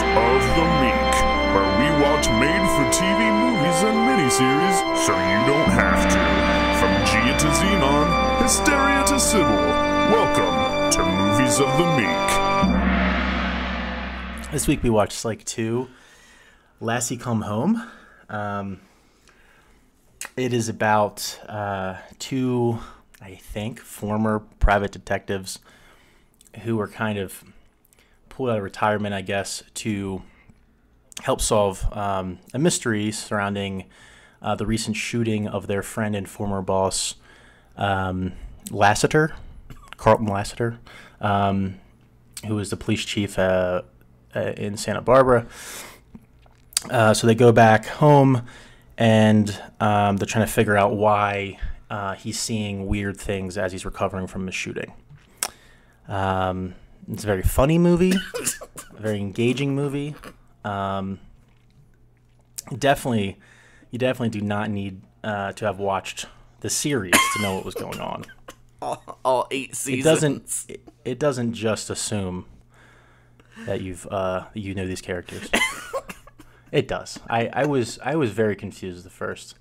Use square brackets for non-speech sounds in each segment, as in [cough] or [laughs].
of the Meek, where we watch made for TV movies and miniseries so you don't have to. From Gia to Zenon, Hysteria to Sybil, welcome to Movies of the Meek. This week we watched Psych 2, Lassie Come Home. Um, it is about uh, two, I think, former private detectives who were kind of pulled out of retirement, I guess, to help solve um, a mystery surrounding uh, the recent shooting of their friend and former boss, um, Lassiter, Carlton Lassiter, um, who was the police chief uh, uh, in Santa Barbara. Uh, so they go back home and um, they're trying to figure out why uh, he's seeing weird things as he's recovering from the shooting. Um, it's a very funny movie, a [laughs] very engaging movie. Um, definitely, you definitely do not need uh, to have watched the series to know what was going on. all, [laughs] all eight seasons. It doesn't. It, it doesn't just assume that you've uh, you know these characters. [laughs] it does. I, I was I was very confused the first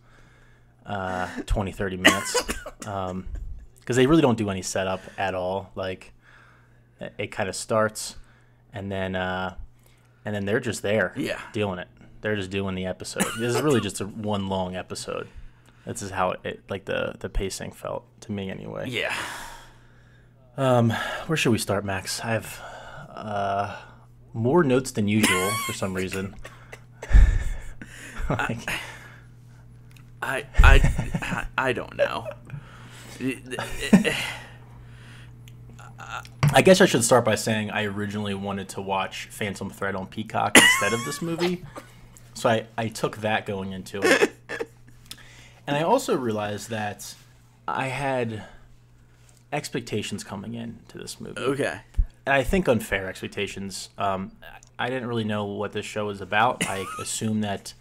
uh, 20, 30 minutes because they really don't do any setup at all. Like it, kind of starts and then uh, and then they're just there, Yeah. dealing it. They're just doing the episode. this is really just a [laughs] one long episode. This is how it like the the pacing felt to me anyway. Yeah. Um, where should we start, Max? I have uh, more notes than usual for some reason. [laughs] [laughs] Like, I I I don't know. I guess I should start by saying I originally wanted to watch Phantom Thread on Peacock instead of this movie. [laughs] So I, I took that going into it. And I also realized that I had expectations coming into this movie. Okay. and I think unfair expectations. Um, I didn't really know what this show was about. I assumed that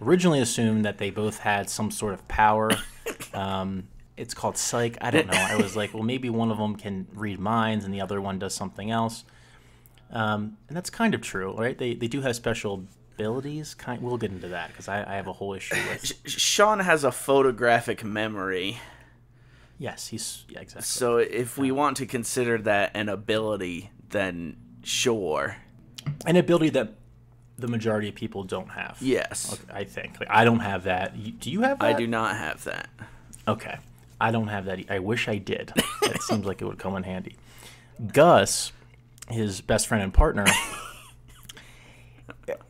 originally assumed that they both had some sort of power. [laughs] Um, it's called psych. I don't know. I was like, well, maybe one of them can read minds and the other one does something else. Um, and that's kind of true, right? They they do have special abilities. Kind. We'll get into that because I, I have a whole issue with. Shawn has a photographic memory, Yes, he's yeah exactly. so if we want to consider that an ability, then sure. An ability that the majority of people don't have. Yes. I think I don't have that. Do you have that? I do not have that. Okay. I don't have that. I wish I did. It seems like it would come in handy. Gus, his best friend and partner,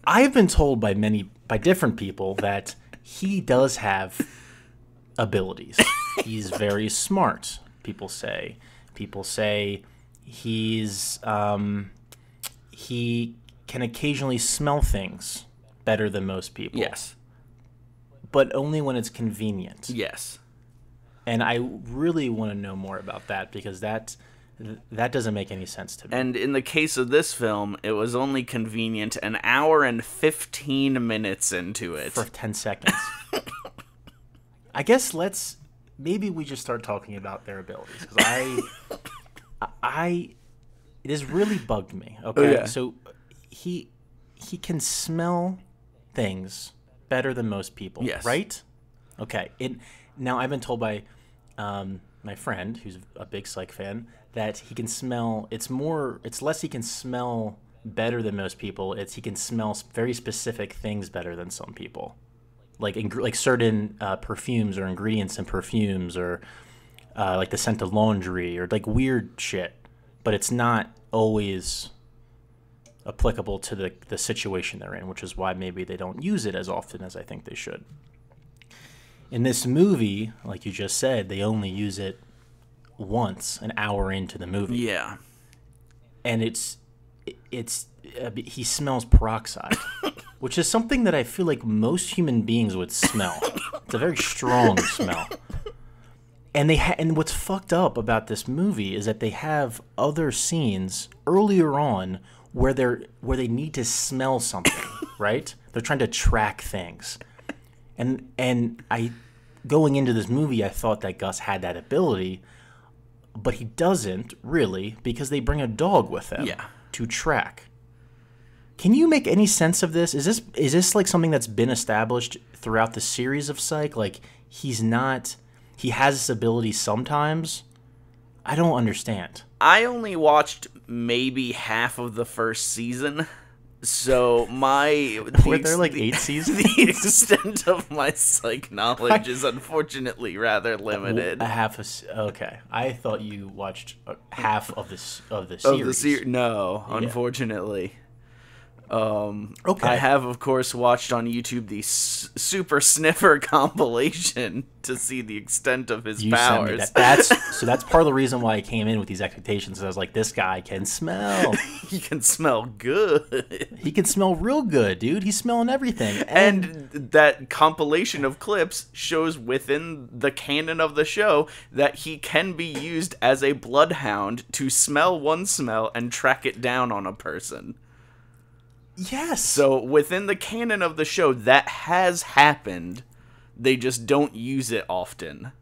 I've been told by many, by different people that he does have abilities. He's very smart, people say. People say he's, um, he can occasionally smell things better than most people. Yes. But only when it's convenient Yes. And I really want to know more about that because that that doesn't make any sense to me. And in the case of this film, it was only convenient an hour and 15 minutes into it. for ten seconds, I guess let's maybe we just start talking about their abilities because I I it has really bugged me. Oh, okay, yeah. so he he can smell things better than most people. Yes. Right. Okay. It now I've been told by um, my friend who's a big psych fan that he can smell. It's more. It's less he can smell better than most people. It's he can smell very specific things better than some people, like ing- like certain uh, perfumes or ingredients in perfumes or uh, like the scent of laundry or like weird shit. But it's not always applicable to the, the situation they're in, which is why maybe they don't use it as often as I think they should. In this movie, like you just said, they only use it once an hour into the movie, yeah. and it's it's uh, he smells peroxide, [laughs] which is something that I feel like most human beings would smell. It's a very strong smell. And they ha- and what's fucked up about this movie is that they have other scenes earlier on where they're where they need to smell something, [laughs] right? They're trying to track things. And and I going into this movie I thought that Gus had that ability, but he doesn't really because they bring a dog with them Yeah. to track. Can you make any sense of this? Is this is this like something that's been established throughout the series of Psych? Like he's not he has this ability sometimes. I don't understand. I only watched maybe half of the first season. [laughs] So my [laughs] Were there like eight [laughs] seasons? the extent of my psych knowledge is unfortunately rather [laughs] limited. A half a okay. I thought you watched uh, half of this of the series. Of the ser- no, unfortunately. Um, Okay. I have, of course, watched on YouTube the S- Super Sniffer [laughs] compilation to see the extent of his You powers. that. That's [laughs] so. That's part of the reason why I came in with these expectations. I was like, this guy can smell. [laughs] he can smell good. He can smell real good, dude. He's smelling everything. And, And that compilation of clips shows within the canon of the show that he can be used as a bloodhound to smell one smell and track it down on a person. Yes. So within the canon of the show, that has happened. They just don't use it often.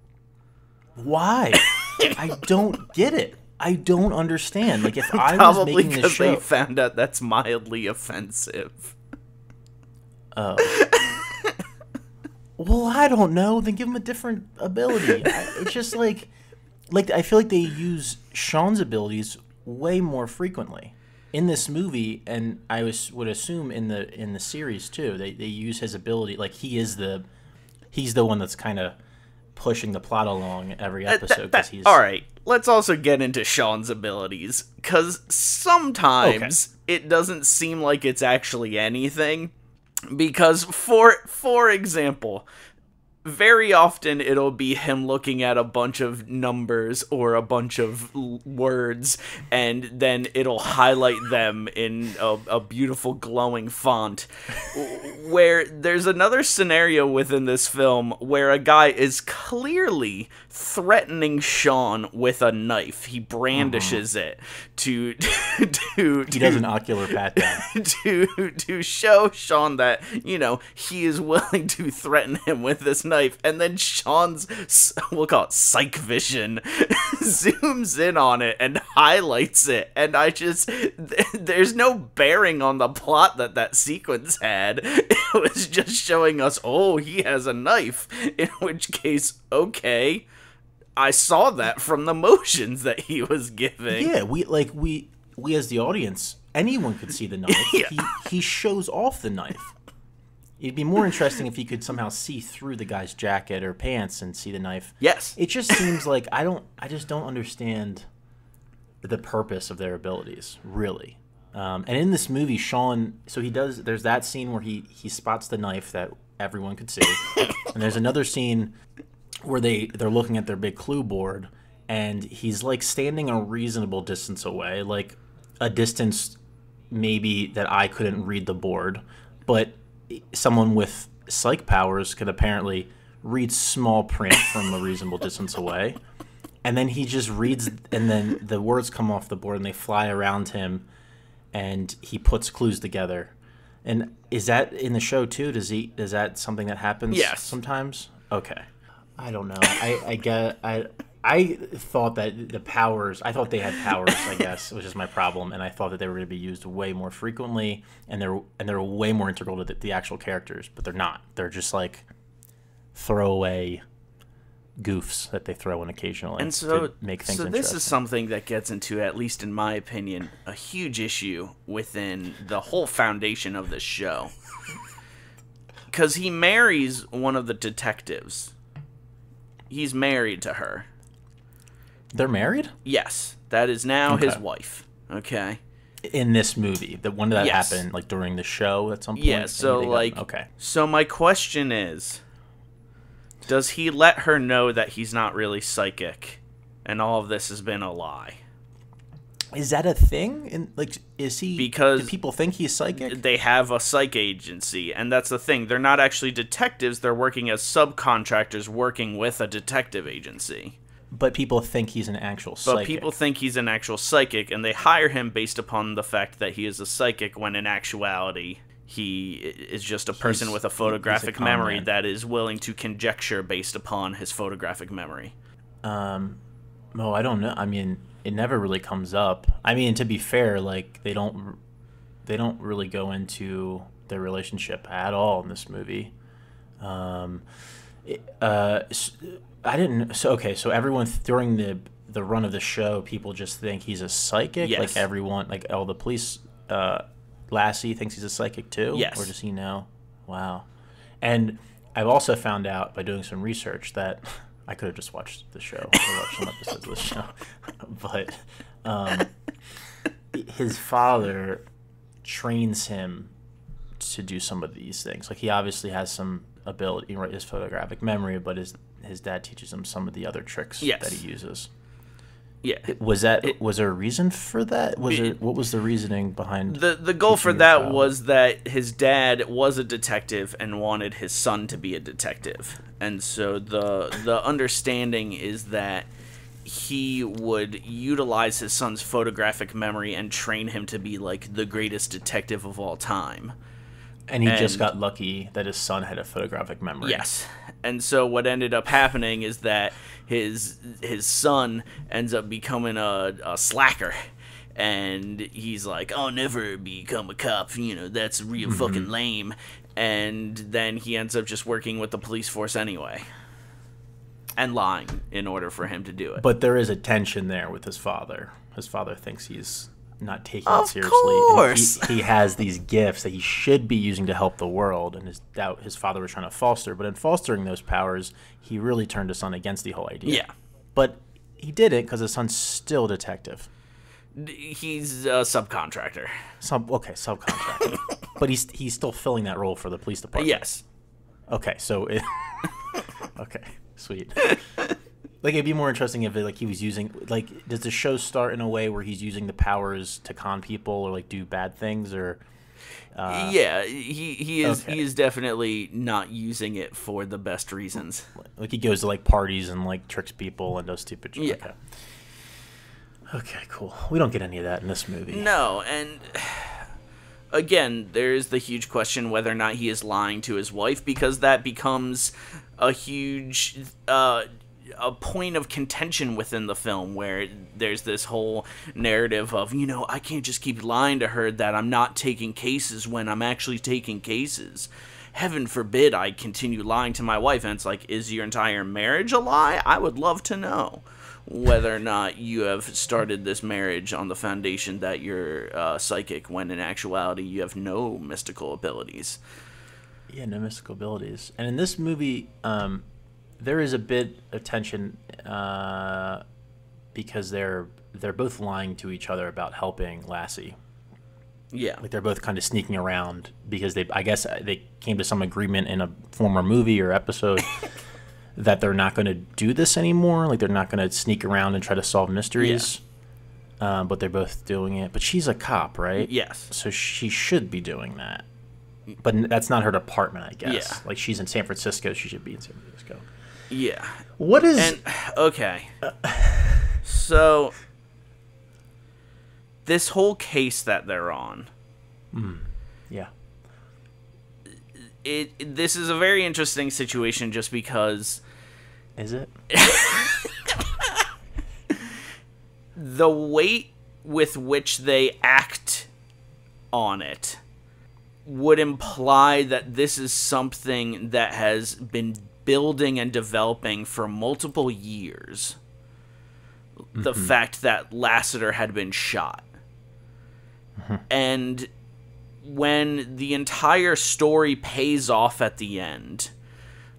why? [laughs] I don't get it. I don't understand. Like if I was Probably making this because they found out that's mildly offensive. Oh. well, I don't know. Then give him a different ability. I, it's just like, like I feel like they use Shawn's abilities way more frequently in this movie, and I was would assume in the in the series too. They they use his ability like he is the he's the one that's kind of pushing the plot along every episode because he's all right. Let's also get into Shawn's abilities because sometimes it doesn't seem like it's actually anything. Because for for example, very often it'll be him looking at a bunch of numbers or a bunch of l- words and then it'll highlight them in a, a beautiful glowing font where there's another scenario within this film where a guy is clearly threatening Shawn with a knife. He brandishes uh-huh. it to [laughs] [laughs] to he does an ocular pat down. [laughs] to to show Shawn that you know he is willing to threaten him with this knife, and then Shawn's we'll call it psych vision [laughs] zooms in on it and highlights it, and I just th- there's no bearing on the plot that that sequence had. It was just showing us, oh, he has a knife. In which case, okay. I saw that from the motions that he was giving. Yeah, we like we we as the audience, anyone could see the knife. [laughs] Yeah. He he shows off the knife. It'd be more interesting if he could somehow see through the guy's jacket or pants and see the knife. Yes. It just seems like I don't I just don't understand the purpose of their abilities, really. Um, and in this movie, Shawn, so he does. There's that scene where he he spots the knife that everyone could see, and there's another scene where they they're looking at their big clue board, and he's like standing a reasonable distance away, like a distance maybe that I couldn't read the board, but someone with psych powers could apparently read small print from a reasonable distance away. And then he just reads, and then the words come off the board and they fly around him, and he puts clues together. And is that in the show too? Does he? Is that something that happens? Yes. Sometimes. Okay. I don't know. I I get I I thought that the powers. I thought they had powers. I guess [laughs] which is my problem, and I thought that they were going to be used way more frequently, and they're and they're way more integral to the, the actual characters. But they're not. They're just like throwaway goofs that they throw in occasionally and so to make things so this is something that gets into at least in my opinion a huge issue within the whole foundation of this show [laughs] because he marries one of the detectives he's married to her They're married yes that is now his wife okay in this movie. The one that Yes. happened like during the show at some point. yeah so like okay. so my question is does he let her know that he's not really psychic and all of this has been a lie Is that a thing? And like, is he? Because- people think he's psychic? they have a psych agency and that's the thing they're not actually detectives they're working as subcontractors working with a detective agency But people think he's an actual psychic. but people think he's an actual psychic and they hire him based upon the fact that he is a psychic when in actuality he is just a person He's- with a photographic con memory that is willing to conjecture based upon his photographic memory Um, oh, I don't know. I mean, it never really comes up. I mean, to be fair, like they don't. they don't really go into their relationship at all in this movie. Um, uh, I didn't. So okay, so everyone during the the run of the show, people just think he's a psychic. Yes. Like everyone, like all the police. Uh, Lassie thinks he's a psychic too. Yes. Or does he know? Wow. And I've also found out by doing some research that [laughs] I could have just watched the show, or watched some episodes of the show, [laughs] but um, his father trains him to do some of these things. Like he obviously has some ability, right? His photographic memory, but his his dad teaches him some of the other tricks Yes. that he uses. Yeah. Was that was there a reason for that? Was it what was the reasoning behind The the goal for that was that his dad was a detective and wanted his son to be a detective. And so the the understanding is that he would utilize his son's photographic memory and train him to be like the greatest detective of all time. And he just got lucky that his son had a photographic memory. Yes. And so what ended up happening is that his his son ends up becoming a, a slacker. And he's like, I'll never become a cop, you know, that's real Mm-hmm. fucking lame. And then he ends up just working with the police force anyway. And lying in order for him to do it. But there is a tension there with his father. His father thinks he's not taking Of it seriously. He, he has these gifts that he should be using to help the world, and his doubt his father was trying to foster. But in fostering those powers, he really turned his son against the whole idea. yeah. But he did it because his son's still a detective. He's a subcontractor. Sub okay, subcontractor. [laughs] but he's he's still filling that role for the police department. Yes. Okay, so it, [laughs] okay, sweet. [laughs] Like it'd be more interesting if it, like he was using like does the show start in a way where he's using the powers to con people or like do bad things or yeah, he, he is okay. he is definitely not using it for the best reasons. like he goes to like parties and like tricks people and does stupid shit. Yeah. Okay. Okay, cool. We don't get any of that in this movie. No, and [sighs] again, there's the huge question whether or not he is lying to his wife because that becomes a huge uh, a point of contention within the film where there's this whole narrative of you know I can't just keep lying to her that I'm not taking cases when I'm actually taking cases. Heaven forbid I continue lying to my wife, and it's like, is your entire marriage a lie? I would love to know whether or not you have started this marriage on the foundation that you're uh, psychic when in actuality you have no mystical abilities. Yeah, no mystical abilities. And in this movie, um, there is a bit of tension uh, because they're they're both lying to each other about helping Lassie. Yeah. Like they're both kind of sneaking around because they, I guess, uh, they came to some agreement in a former movie or episode [laughs] that they're not going to do this anymore. Like they're not going to sneak around and try to solve mysteries. Um, but they're both doing it. But she's a cop, right? Yes. So she should be doing that. But that's not her department, I guess. Yeah. Like she's in San Francisco, she should be in San Francisco. Yeah. What is And okay. So this whole case that they're on, mm. yeah. it this is a very interesting situation just because Is it? [laughs] the weight with which they act on it would imply that this is something that has been building and developing for multiple years. The mm-hmm. fact that Lassiter had been shot. Mm-hmm. And when the entire story pays off at the end,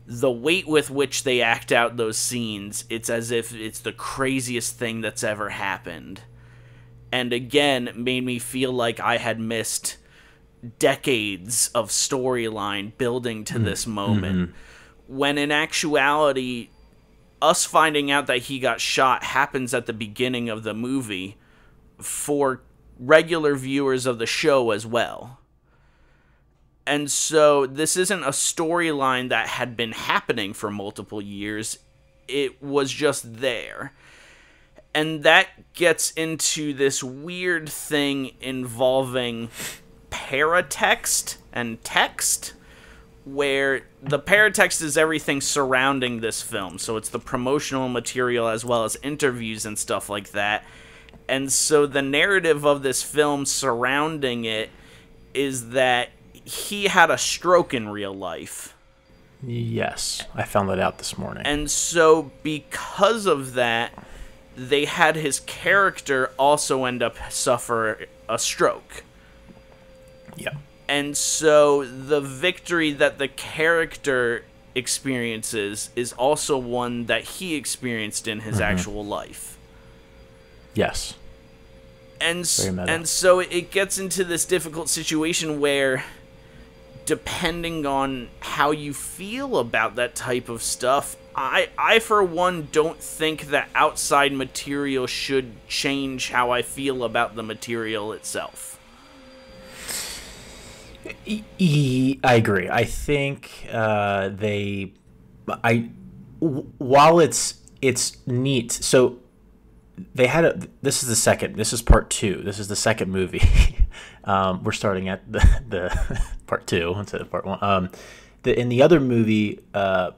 the weight with which they act out those scenes, it's as if it's the craziest thing that's ever happened. And again, made me feel like I had missed decades of storyline building to mm-hmm. this moment. When in actuality, us finding out that he got shot happens at the beginning of the movie for regular viewers of the show as well. And so this isn't a storyline that had been happening for multiple years. It was just there. And that gets into this weird thing involving paratext and text where the paratext is everything surrounding this film. So it's the promotional material as well as interviews and stuff like that. And so the narrative of this film surrounding it is that he had a stroke in real life. Yes, I found that out this morning. And so, because of that, they had his character also end up suffer a stroke. yeah. And so, the victory that the character experiences is also one that he experienced in his mm-hmm. actual life. Yes. and s- Very meta. and so it gets into this difficult situation where depending on how you feel about that type of stuff I I for one don't think that outside material should change how I feel about the material itself. I agree. I think uh, they, I, w- while it's it's neat. So they had a. This is the second. This is part two. This is the second movie. [laughs] um, we're starting at the the [laughs] part two instead of part one. Um, the in the other movie, uh,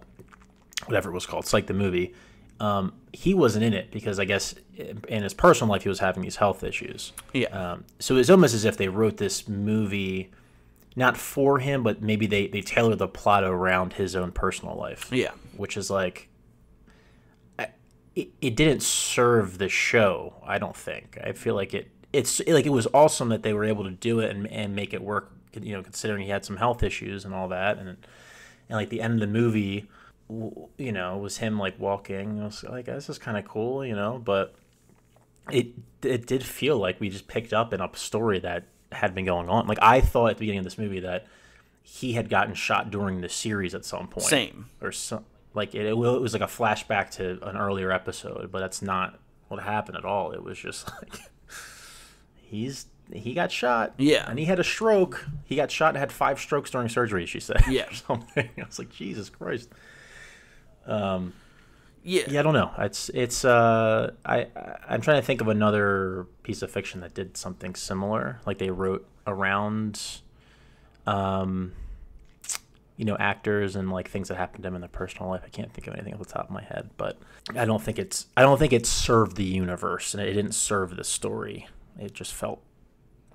whatever it was called, it's like the movie. Um, he wasn't in it because I guess in his personal life he was having these health issues. Yeah. Um, so it's almost as if they wrote this movie not for him, but maybe they, they tailored the plot around his own personal life. Yeah. Which is like, I- it, it didn't serve the show, I don't think. I feel like it, it's like it was awesome that they were able to do it and, and make it work, you know, considering he had some health issues and all that. And, and like the end of the movie, you know, was him like walking. I was like, this is kind of cool, you know, but it it did feel like we just picked up in a story that had been going on. Like I thought at the beginning of this movie that he had gotten shot during the series at some point. Same. Or some like it, it was like a flashback to an earlier episode, but that's not what happened at all. It was just [laughs] like he's he got shot. Yeah. And he had a stroke. He got shot and had five strokes during surgery, she said. [laughs] Yeah. or something. I was like, Jesus Christ. Um, Yeah. Yeah, I don't know. It's it's uh I I'm trying to think of another piece of fiction that did something similar. Like they wrote around um you know, actors and like things that happened to them in their personal life. I can't think of anything off the top of my head, but I don't think it's I don't think it served the universe and it didn't serve the story. It just felt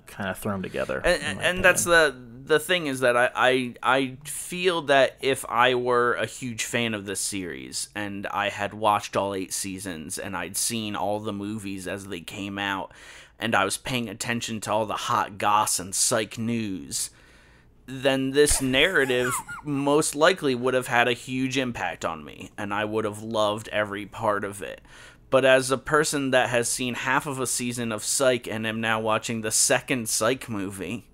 kind of thrown together. and, and that's the the thing is that I, I I feel that if I were a huge fan of this series and I had watched all eight seasons and I'd seen all the movies as they came out and I was paying attention to all the hot goss and psych news, then this narrative [laughs] most likely would have had a huge impact on me and I would have loved every part of it. But as a person that has seen half of a season of Psych and am now watching the second Psych movie,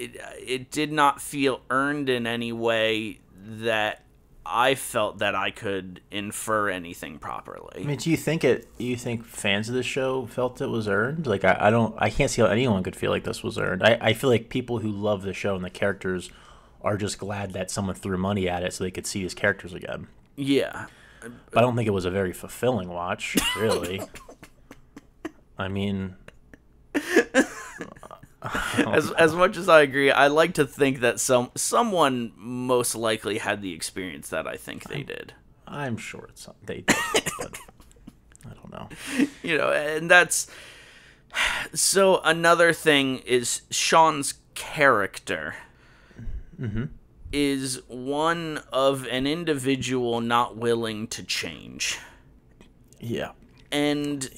it, it did not feel earned in any way that I felt that I could infer anything properly. I mean, do you think it? You think fans of the show felt it was earned? Like, I, I don't. I can't see how anyone could feel like this was earned. I, I feel like people who love the show and the characters are just glad that someone threw money at it so they could see his characters again. yeah. But I don't think it was a very fulfilling watch, really. [laughs] I mean, [laughs] As, as much as I agree, I like to think that some someone most likely had the experience that I think they did. I'm sure it's they did, but [laughs] I don't know. you know, and that's so another thing is Shawn's character mm-hmm. is one of an individual not willing to change. Yeah, And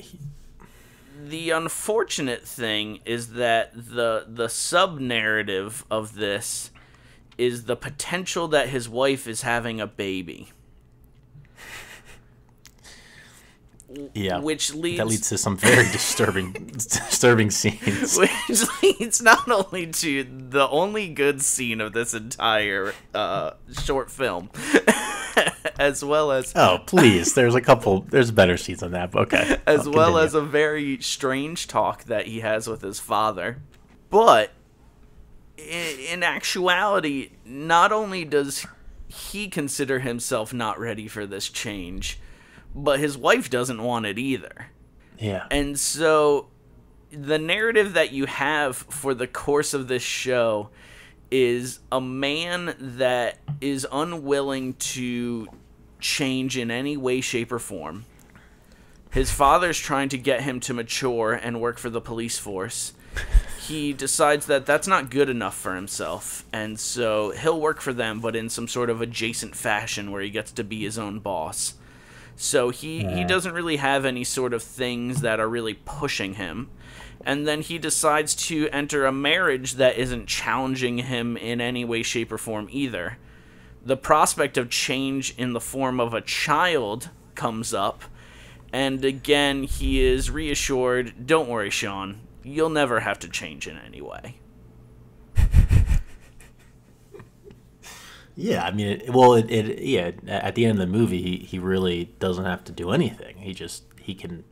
the unfortunate thing is that the the sub narrative of this is the potential that his wife is having a baby. yeah. Which leads that leads to some very [laughs] disturbing, disturbing scenes. [laughs] which leads not only to the only good scene of this entire uh, short film, [laughs] as well as Oh, please! There's a couple. There's better scenes than that. But okay, [laughs] as I'll well continue. as a very strange talk that he has with his father. But in, in actuality, not only does he consider himself not ready for this change, but his wife doesn't want it either. yeah. And so the narrative that you have for the course of this show is a man that is unwilling to change in any way, shape, or form. His father's trying to get him to mature and work for the police force. he decides that that's not good enough for himself, and so he'll work for them, but in some sort of adjacent fashion where he gets to be his own boss. So he, he doesn't really have any sort of things that are really pushing him. And then he decides to enter a marriage that isn't challenging him in any way, shape, or form either. The prospect of change in the form of a child comes up, and again, he is reassured don't worry, Shawn, you'll never have to change in any way. [laughs] Yeah, I mean, it, well, it, it yeah. At the end of the movie, he, he really doesn't have to do anything. He just he can.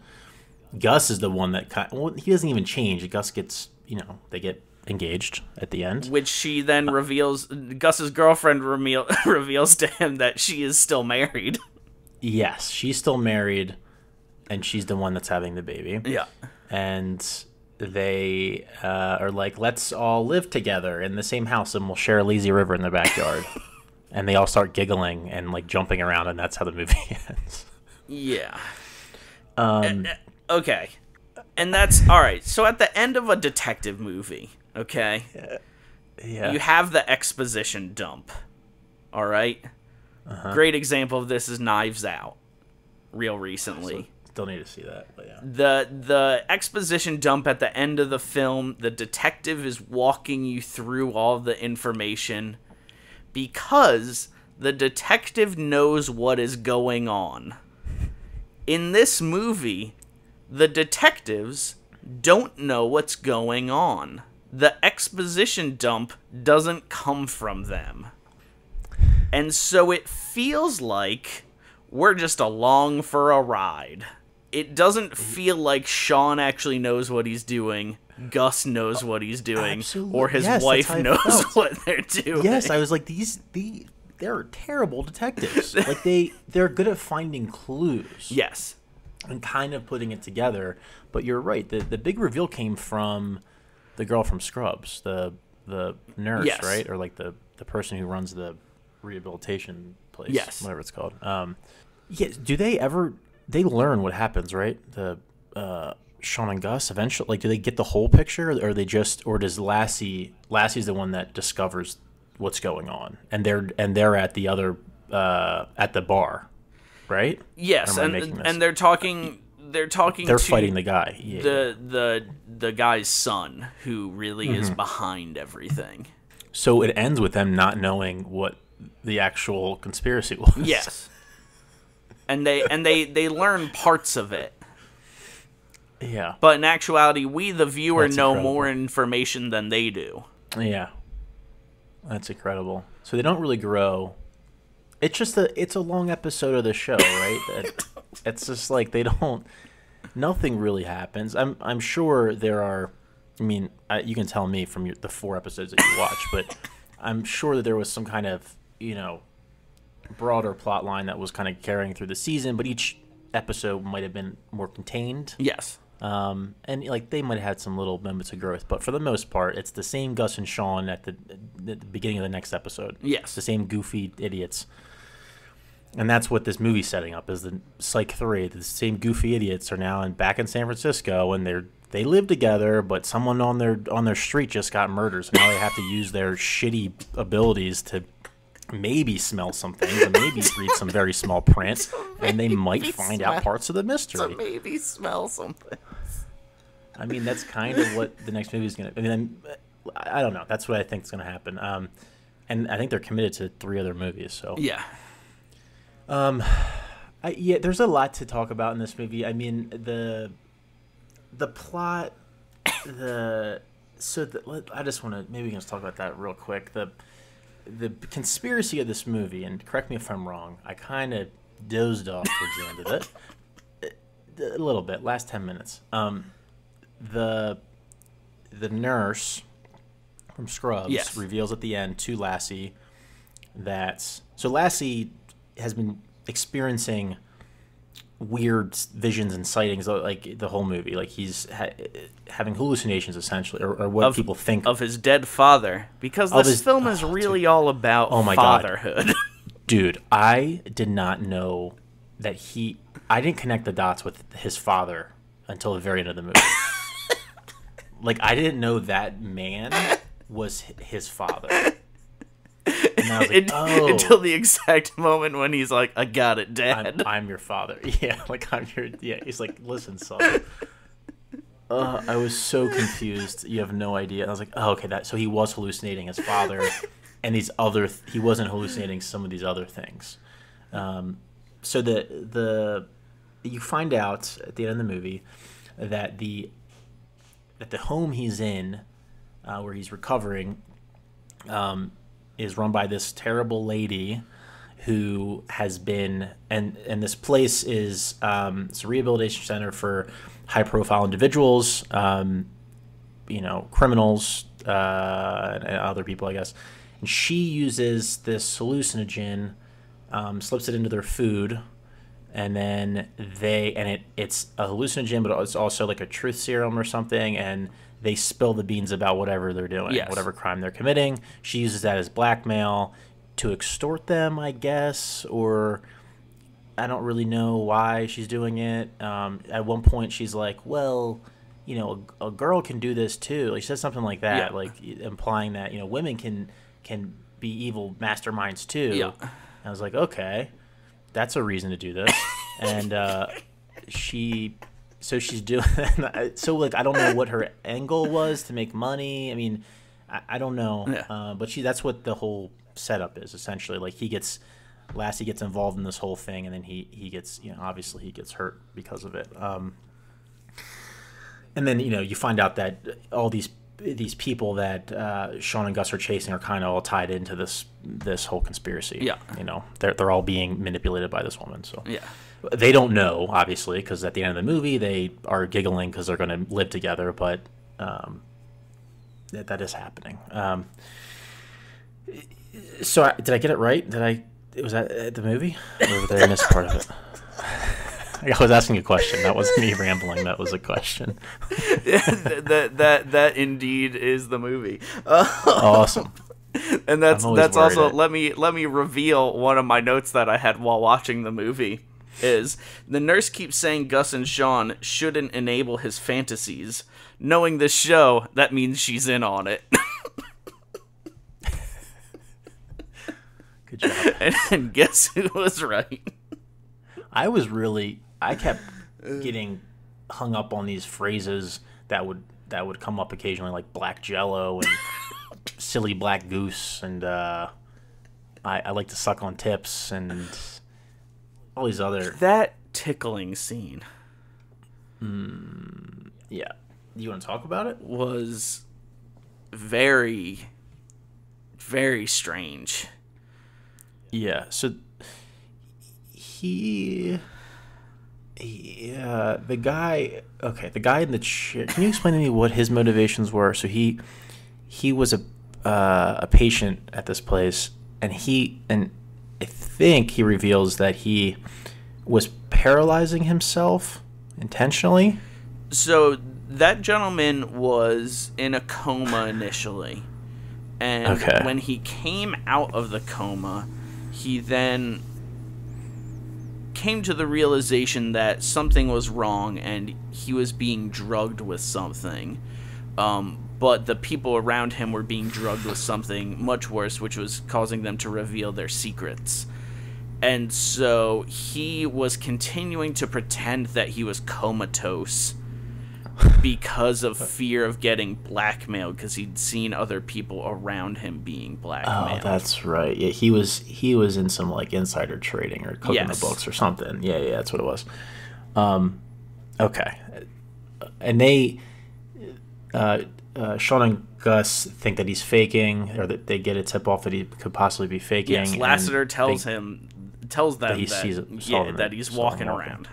Gus is the one that kind. Well, he doesn't even change. Gus gets you know they get engaged at the end. Which she then reveals, Gus's girlfriend reveal, [laughs] reveals to him that she is still married. Yes, she's still married, and she's the one that's having the baby. Yeah. And they uh, are like, let's all live together in the same house, and we'll share a lazy river in the backyard. [laughs] and they all start giggling and like jumping around, and that's how the movie [laughs] ends. Yeah. Um. Okay. And that's all right. So at the end of a detective movie, okay, Yeah. you have the exposition dump. All right? Uh-huh. Great example of this is Knives Out. Real recently. Still need to see that, but yeah. the the exposition dump at the end of the film the detective is walking you through all the information because the detective knows what is going on in this movie the detectives don't know what's going on the exposition dump doesn't come from them and so it feels like we're just along for a ride. It doesn't feel like Shawn actually knows what he's doing, Gus knows what he's doing, Absolutely. or his Yes, wife knows what they're doing. Yes, I was like these the they're terrible detectives. like they they're good at finding clues [laughs] Yes. And kind of putting it together. But you're right. The the big reveal came from the girl from Scrubs, the the nurse, Yes. right? Or like the the person who runs the rehabilitation place, Yes. whatever it's called. Um yeah, do they ever they learn what happens, right? The uh Shawn and Gus eventually like do they get the whole picture or are they just or does Lassie Lassie's the one that discovers what's going on and they're and they're at the other uh at the bar right Yes, Or am I and and they're talking they're talking they're fighting the guy yeah the the the guy's son who really Mm-hmm. is behind everything. so it ends with them not knowing what the actual conspiracy [laughs] was Yes. And they and they they learn parts of it. yeah But in actuality, we the viewer That's know incredible. more information than they do. Yeah. That's incredible. So they don't really grow. It's just a it's a long episode of the show, right? [laughs] That- it's just like they don't nothing really happens. I'm I'm sure there are I mean, I, you can tell me from your, the four episodes that you watch, but I'm sure that there was some kind of, you know, broader plot line that was kind of carrying through the season, but each episode might have been more contained. Yes. Um, and like they might have had some little moments of growth, but for the most part, it's the same Gus and Shawn at the, the beginning of the next episode. Yes. The same goofy idiots. And that's what this movie's setting up is the Psych Three. The same goofy idiots are now in, back in San Francisco, and they're they live together, but someone on their on their street just got murdered, so now they have to use their shitty abilities to maybe smell some things and maybe read some very small print, [laughs] and they might find smell out parts of the mystery. So maybe smell something. I mean, that's kind of what the next movie is going to. I mean, I'm- I don't know. That's what I think is going to happen. Um, and I think they're committed to three other movies. So Yeah. [sighs] I, yeah, there's a lot to talk about in this movie. I mean, the the plot, the so the, I just want to maybe we can just talk about that real quick. The the conspiracy of this movie, and correct me if I'm wrong. I kind of dozed off towards the end of it, a little bit, last ten minutes. Um, the the nurse from Scrubs Yes. reveals at the end to Lassie that so Lassie has been experiencing weird visions and sightings uh, like the whole movie like he's ha- having hallucinations essentially or, or what Of- people think Of his dead father. Because this his- film is oh, really all about Oh my God. fatherhood. [laughs] dude i did not know that he i didn't connect the dots with his father until the very end of the movie [laughs] like I didn't know that man was his father. And I was [laughs] like, oh, Until the exact moment when he's like, "I got it, I'm, Dad." [laughs] I'm your father. [laughs] Yeah, like I'm your. Yeah, he's like, listen, son. Uh, I was so confused. You have no idea. I was like, oh, okay, that. So he was hallucinating his father, and these other. Th- he wasn't hallucinating some of these other things. Um, so the the you find out at the end of the movie that the that the home he's in, uh, where he's recovering, um, is run by this terrible lady who has been and and this place is um, it's a rehabilitation center for high profile individuals, um, you know, criminals uh, and other people, I guess. And she uses this hallucinogen, um, slips it into their food, and then they and it it's a hallucinogen, but it's also like a truth serum or something, and they spill the beans about whatever they're doing, Yes. whatever crime they're committing. She uses that as blackmail to extort them, I guess, or I don't really know why she's doing it. Um, at one point, she's like, "Well, you know, a, a girl can do this too." Like, she says something like that, Yeah. like implying that you know women can can be evil masterminds too. Yeah. I was like, okay, that's a reason to do this. [laughs] and uh, she, so she's doing. [laughs] so like, I don't know what her angle was to make money. I mean, I, I don't know. Yeah. Uh, but she, that's what the whole setup is essentially. Like he gets, Lassie gets involved in this whole thing, and then he he gets, you know, obviously he gets hurt because of it. Um, and then you know you find out that all these these people that uh, Shawn and Gus are chasing are kind of all tied into this this whole conspiracy. Yeah. you know they're they're all being manipulated by this woman. So Yeah. They don't know obviously because at the end of the movie they are giggling because they're going to live together, but um, that, that is happening. Um, so I, did I get it right? Did I? It was that at the movie, or did I miss part of it? [laughs] I was asking a question. That wasn't me rambling. That was a question. [laughs] that that that indeed is the movie. Uh, [laughs] Awesome. and that's that's also that- let me let me reveal one of my notes that I had while watching the movie is the nurse keeps saying Gus and Shawn shouldn't enable his fantasies. Knowing this show, that means she's in on it. [laughs] Good job. and, and guess who was right? I was really I kept getting hung up on these phrases that would that would come up occasionally like black jello and [laughs] silly black goose and uh I, I like to suck on tips and all these other That tickling scene yeah. You want to talk about it? was very very strange. Yeah. So he, he uh, the guy. Okay, the guy in the chair. Can you explain to me what his motivations were? So he he was a uh, a patient at this place, and he and I think he reveals that he was paralyzing himself intentionally. So that gentleman was in a coma initially. And Okay. when he came out of the coma, he then came to the realization that something was wrong and he was being drugged with something. Um, but the people around him were being drugged with something much worse, which was causing them to reveal their secrets. And so he was continuing to pretend that he was comatose [laughs] because of fear of getting blackmailed because he'd seen other people around him being blackmailed. Oh, that's right. Yeah, he was he was in some like insider trading or cooking Yes. the books or something. Yeah, yeah, that's what it was. Um, okay, and they, uh, uh, Shawn and Gus think that he's faking, or that they get a tip off that he could possibly be faking. yes, and Lassiter tells they- him, tells them that, he sees it- yeah, them- that he's walking walking. around.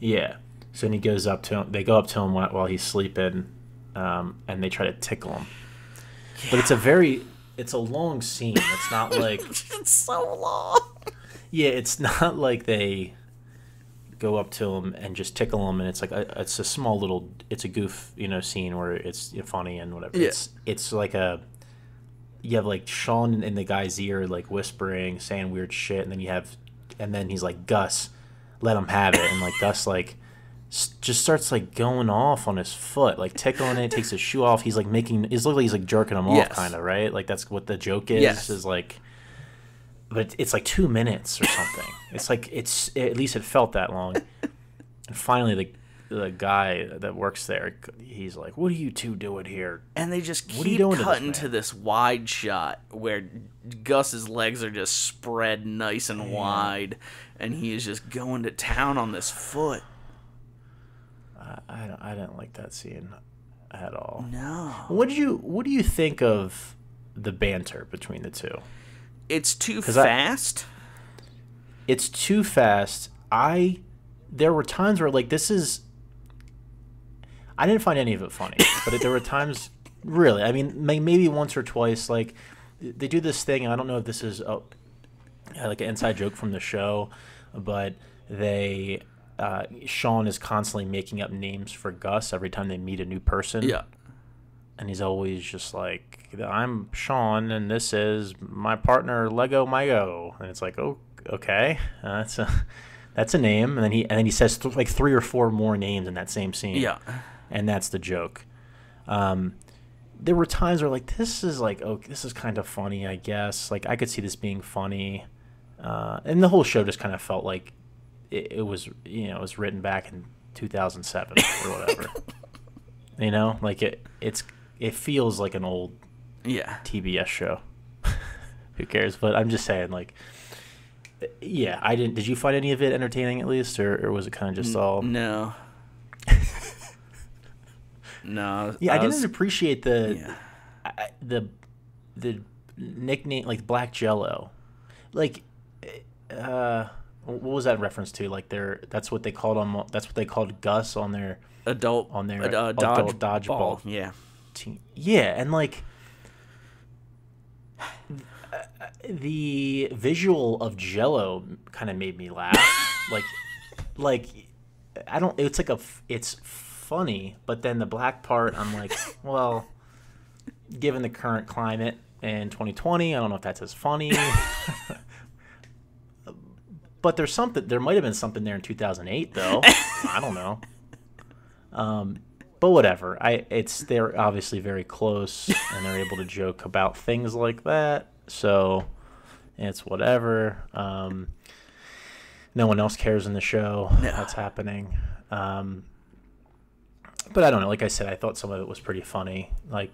Yeah. So then he goes up to him. They go up to him while, while he's sleeping, um, and they try to tickle him. But it's a very, it's a long scene. It's not [laughs] like. It's so long. Yeah, it's not like they go up to him and just tickle him, and it's like a, it's a small little, it's a goof, you know, scene where it's funny and whatever. Yeah. It's it's like a, you have like Shawn in the guy's ear, like whispering, saying weird shit, and then you have, and then he's like Gus, let him have it, and like Gus like s- just starts like going off on his foot, like tickling it, takes his shoe off. He's like making, he's looking like he's like jerking him off, kind of, right? Like that's what the joke is, Yes. is like, but it's like two minutes or something. [laughs] it's like, it's, at least it felt that long. And finally, the, the guy that works there, he's like, what are you two doing here? And they just What keep doing to this cutting to this wide shot where Gus's legs are just spread nice and wide, and he is just going to town on this foot. I, don't, I didn't like that scene at all. No, What did you, what do you think of the banter between the two? It's too 'Cause I- fast. it's too fast. I there were times where like this is I didn't find any of it funny, [laughs] but there were times really. I mean, may, maybe once or twice like they do this thing. I don't know if this is a, like an inside joke from the show, but they uh, Shawn is constantly making up names for Gus every time they meet a new person yeah, and he's always just like, "I'm Shawn, and this is my partner Lego Mygo," and it's like, "Oh, okay, uh, that's a [laughs] that's a name." And then he and then he says th- like three or four more names in that same scene. yeah, and that's the joke. Um, there were times where like this is like, oh, this is kind of funny, I guess. Like I could see this being funny, uh, and the whole show just kind of felt like it, it was, you know, it was written back in 2007 or whatever. [laughs] you know, like it, it's it feels like an old yeah. TBS show. [laughs] Who cares? But I'm just saying, like, yeah, I didn't. Did you find any of it entertaining at least, or, or was it kind of just all? No. [laughs] no. Yeah, I, didn't was- appreciate the Yeah. I, the the nickname like Black Jello, like, uh, what was that reference to? Like, they're that's what they called him. That's what they called Gus on their adult on their uh, adult dodge dodgeball. ball. Yeah. team. Yeah, and like the visual of Jello kind of made me laugh. [laughs] like, like I don't. It's like a. It's funny, but then the black part, I'm like, [laughs] well, given the current climate in 2020, I don't know if that's as funny. [laughs] but there's something. There might have been something there in 2008, though. I don't know. Um, but whatever. I it's they're obviously very close, and they're able to joke about things like that. So it's whatever. Um, no one else cares in the show that's happening. Um, but I don't know. Like I said, I thought some of it was pretty funny. Like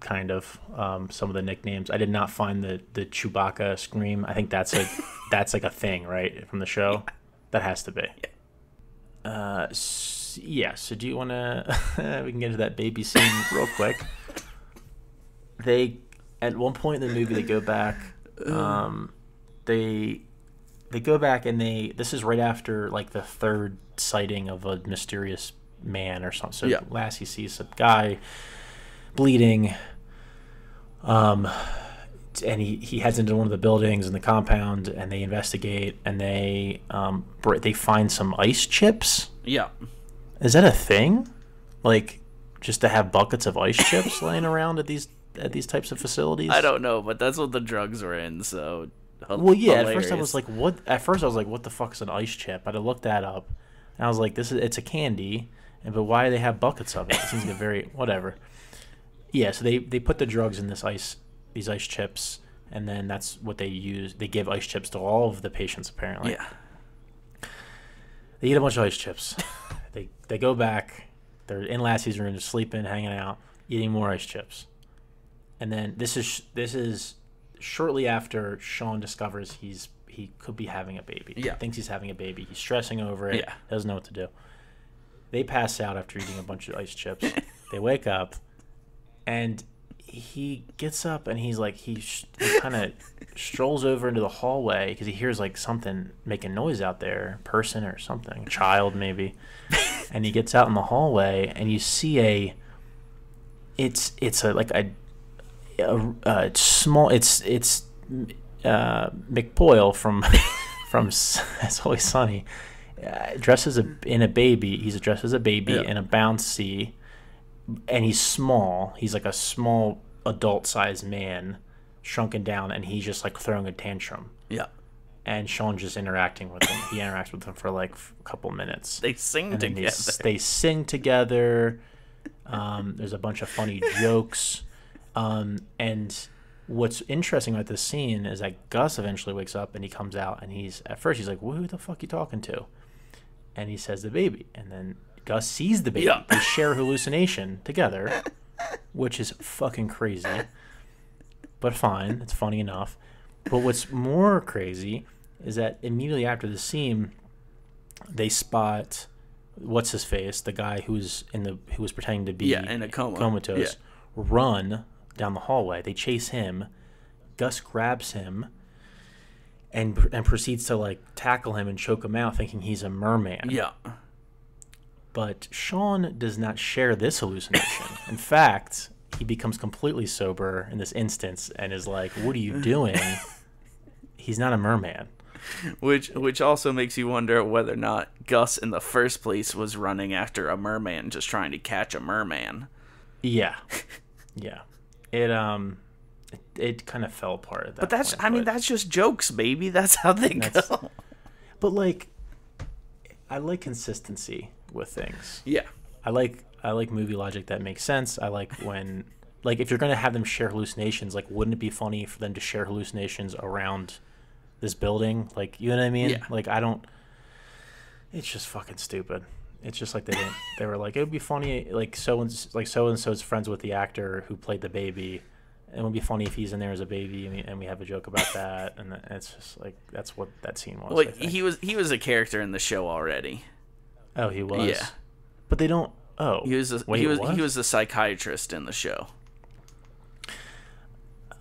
kind of um, some of the nicknames. I did not find the the Chewbacca scream. I think that's a [laughs] that's like a thing, right, from the show. That has to be. Uh, s- yeah. So do you want to? [laughs] we can get into that baby scene [laughs] real quick. They at one point in the movie they go back. Um, they they go back and they this is right after like the third sighting of a mysterious man or something. So Yeah. Lassie sees a guy bleeding. Um, and he, he heads into one of the buildings in the compound and they investigate and they um they find some ice chips. Yeah. Is that a thing? Like just to have buckets of ice chips [laughs] laying around at these at these types of facilities? I don't know, but that's what the drugs were in. So. Well, yeah. At first, I was like, "What?" At first, I was like, "What the fuck is an ice chip?" But I had to look that up, and I was like, "This is it's a candy." And but why do they have buckets of it? It seems to be very [laughs] whatever. Yeah, so they they put the drugs in this ice these ice chips, and then that's what they use. They give ice chips to all of the patients apparently. Yeah. They eat a bunch of ice chips. [laughs] they they go back. They're in Lassie's room, just sleeping, hanging out, eating more ice chips. And then this is this is shortly after Shawn discovers he's he could be having a baby. Yeah. He thinks he's having a baby. He's stressing over it. Yeah. Doesn't know what to do. They pass out after eating a bunch of ice chips. [laughs] they wake up, and he gets up and he's like he, sh- he kind of [laughs] strolls over into the hallway because he hears like something making noise out there, person or something, child maybe. [laughs] and he gets out in the hallway and you see a. It's it's a like a, a, a small it's it's uh, McPoyle from [laughs] from It's Always Sunny. Uh, dressed as a in a baby, he's dressed as a baby Yeah. in a bouncy, and he's small. He's like a small adult sized man, shrunken down, and he's just like throwing a tantrum. Yeah. and Shawn just interacting with him. He interacts with him for like a couple minutes. They sing and then they, together. they sing together. Um, there's a bunch of funny [laughs] jokes. Um, and what's interesting about this scene is that Gus eventually wakes up and he comes out and he's at first he's like, "Who the fuck you talking to?" And he says the baby, and then Gus sees the baby. Yeah. They share hallucination together, which is fucking crazy. But fine, it's funny enough. But what's more crazy is that immediately after the scene, they spot what's his face, the guy who's in the who was pretending to be Yeah, in a coma. comatose, Yeah. run down the hallway. They chase him. Gus grabs him and and proceeds to like tackle him and choke him out, thinking he's a merman. yeah. But Shawn does not share this hallucination. in fact, he becomes completely sober in this instance and is like, "What are you [laughs] doing?" he's not a merman. Which which also makes you wonder whether or not Gus in the first place was running after a merman, just trying to catch a merman. Yeah, [laughs] yeah. It um, it, it kind of fell apart. At that But that's point, I mean that's just jokes, baby. That's how they go. But like, I like consistency with things. Yeah. I like I like movie logic that makes sense. I like when like if you're gonna have them share hallucinations, like wouldn't it be funny for them to share hallucinations around this building? Like you know what I mean? Yeah. Like I don't. It's just fucking stupid. It's just like they didn't. They were like it would be funny like so and like so and so's friends with the actor who played the baby. It would be funny if he's in there as a baby and we, and we have a joke about that. And it's just like that's what that scene was. Well, he was he was a character in the show already. Oh, he was. Yeah. But they don't. Oh, He was a, Wait, he was what? he was a psychiatrist in the show.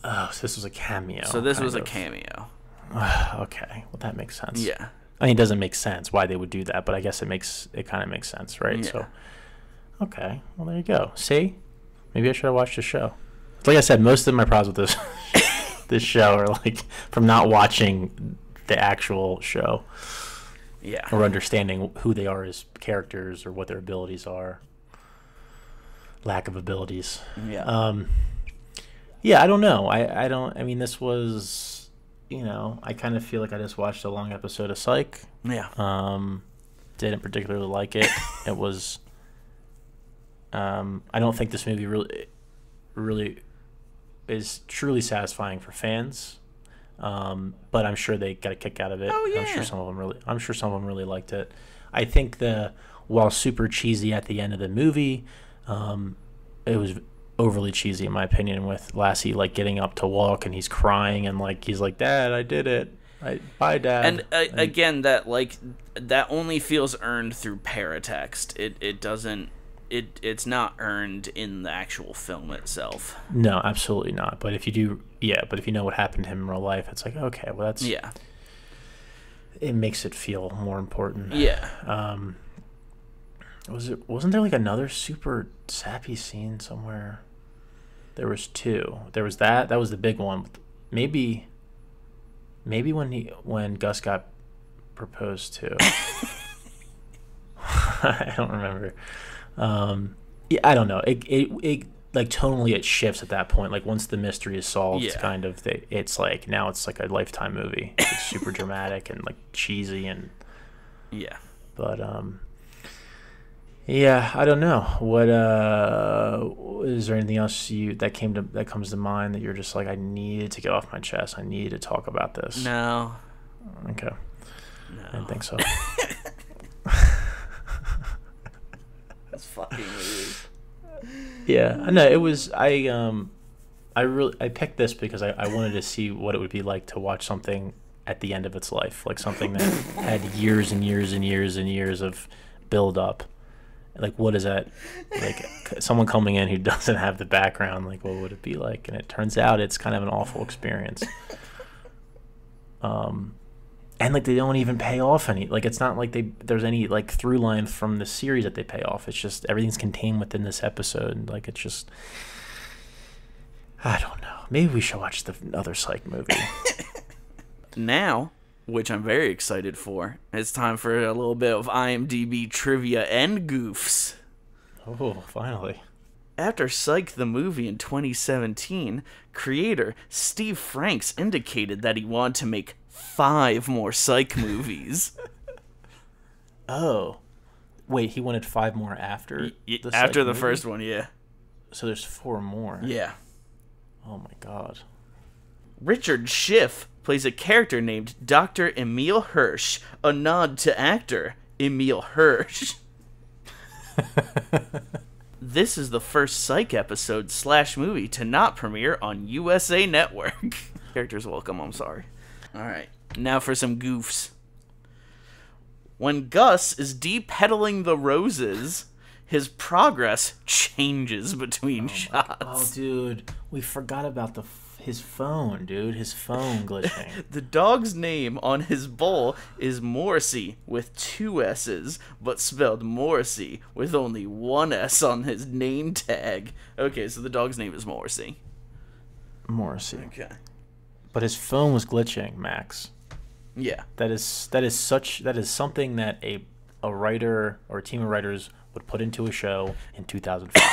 Oh, so this was a cameo. So this was a cameo. [sighs] Okay, well that makes sense. Yeah. I mean, it doesn't make sense why they would do that, but I guess it makes it kind of makes sense, right? So, okay, well there you go. See, maybe I should have watched the show. Like I said, most of my problems with this [laughs] this show are like from not watching the actual show Yeah. or understanding who they are as characters or what their abilities are. Lack of abilities. Yeah. Um, yeah, I don't know. I, I don't. I mean, this was, you know, I kind of feel like I just watched a long episode of Psych. yeah. Um, didn't particularly like it. [laughs] it was. Um, I don't think this movie really, really, is truly satisfying for fans. Um, but I'm sure they got a kick out of it. Oh, yeah. I'm sure some of them really. I'm sure some of them really liked it. I think the while super cheesy at the end of the movie, um, it was overly cheesy in my opinion. With Lassie like getting up to walk and he's crying and like he's like, "Dad, I did it. I, bye, Dad." and uh, again that like that only feels earned through paratext it it doesn't it it's not earned in the actual film itself No, absolutely not. But if you do, yeah. But if you know what happened to him in real life, it's like okay, well, that's yeah It makes it feel more important. yeah Um, was it? Wasn't there like another super sappy scene somewhere? There was two. There was that. That was the big one. Maybe. Maybe when he when Gus got proposed to. [laughs] I don't remember. Um, yeah, I don't know. It, it it like tonally it shifts at that point. Like once the mystery is solved, it's kind of they, it's like now it's like a lifetime movie. It's super dramatic and like cheesy and yeah. But um yeah i don't know. What uh is there anything else you that came to that comes to mind that you're just like i needed to get off my chest. I needed to talk about this? No. Okay. No. I didn't think so [laughs] [laughs] that's fucking weird. [laughs] Yeah i know it was i um i really i picked this because I, I wanted to see what it would be like to watch something at the end of its life like something that [laughs] had years and years and years and years of build up. Like what is that like [laughs] someone coming in who doesn't have the background like what would it be like? And it turns out it's kind of an awful experience. Um and like they don't even pay off any like it's not like they there's any like through line from the series that they pay off. It's just everything's contained within this episode like it's just i don't know. Maybe we should watch the other psych movie. [laughs] Now which i'm very excited for it's time for a little bit of imdb trivia and goofs. Oh finally. After Psych the movie in 2017, creator Steve Franks indicated that he wanted to make five more Psych movies. [laughs] Oh, wait, he wanted five more after Y- the After the movie? first one, yeah. So there's four more. Yeah. Oh my god. Richard Schiff plays a character named Dr. Emil Hirsch, a nod to actor Emile Hirsch. [laughs] this is the first Psych episode slash movie to not premiere on USA Network. [laughs] Characters welcome, I'm sorry. Alright, now for some goofs. When Gus is depedaling the roses, his progress changes between oh shots. Oh, dude, we forgot about the f- his phone, dude. His phone [laughs] glitching. The dog's name on his bowl is Morrissey with two S's, but spelled Morrissey with only one S on his name tag. Okay, so the dog's name is Morrissey. Morrissey. Okay. But his phone was glitching, Max. Yeah. That is that is such that is something that a a writer or a team of writers would put into a show in 2005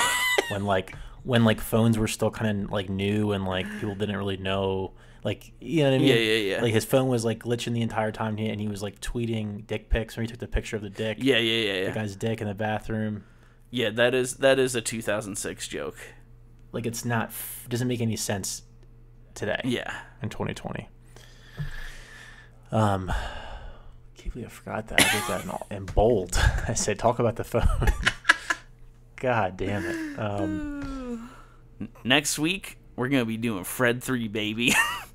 when like when like phones were still kind of like new and like people didn't really know like you know what I mean? Yeah, yeah, yeah. Like his phone was like glitching the entire time and he was like tweeting dick pics when he took the picture of the dick. Yeah, yeah, yeah, The yeah. guy's dick in the bathroom. Yeah, that is that is a 2006 joke. Like it's not f- doesn't make any sense today. Yeah. In 2020. Um, can't believe I forgot that. I did that in, all, in bold. [laughs] I said, talk about the phone. [laughs] God damn it. Um, Next week, we're going to be doing Fred 3 baby. [laughs]